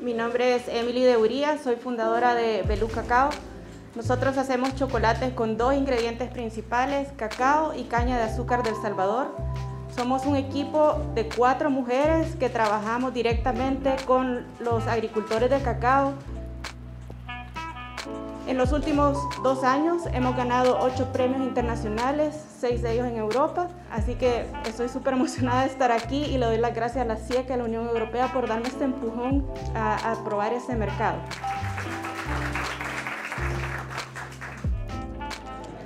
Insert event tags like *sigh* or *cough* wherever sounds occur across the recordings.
Mi nombre es Emily de Urías, soy fundadora de Belú Cacao. Nosotros hacemos chocolates con dos ingredientes principales, cacao y caña de azúcar del Salvador. Somos un equipo de cuatro mujeres que trabajamos directamente con los agricultores de cacao en los últimos dos años hemos ganado ocho premios internacionales, seis de ellos en Europa, así que estoy súper emocionada de estar aquí y le doy las gracias a la CIEC, a la Unión Europea, por darme este empujón a, a probar ese mercado.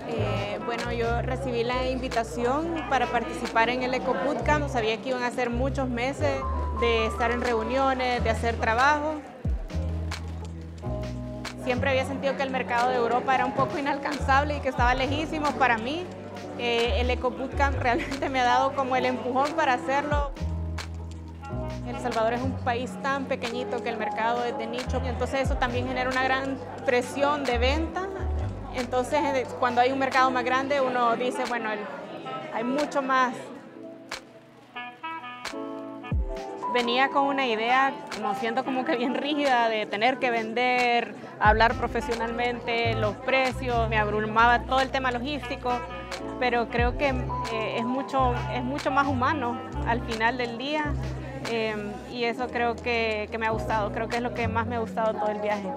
Eh, bueno, yo recibí la invitación para participar en el Eco Bootcamp. Sabía que iban a ser muchos meses de estar en reuniones, de hacer trabajo. Siempre había sentido que el mercado de Europa era un poco inalcanzable y que estaba lejísimo para mí. Eh, el Eco *laughs* realmente me ha dado como el empujón para hacerlo. El Salvador es un país tan pequeñito que el mercado es de nicho, entonces eso también genera una gran presión de venta entonces, eh, cuando hay un mercado más grande, uno dice, bueno, hay mucho más. Venía con una idea, como siendo como que bien rígida, de tener que vender, hablar profesionalmente, los precios, me abrumaba todo el tema logístico, pero creo que eh, es, mucho, es mucho más humano al final del día eh, y eso creo que, que me ha gustado, creo que es lo que más me ha gustado todo el viaje.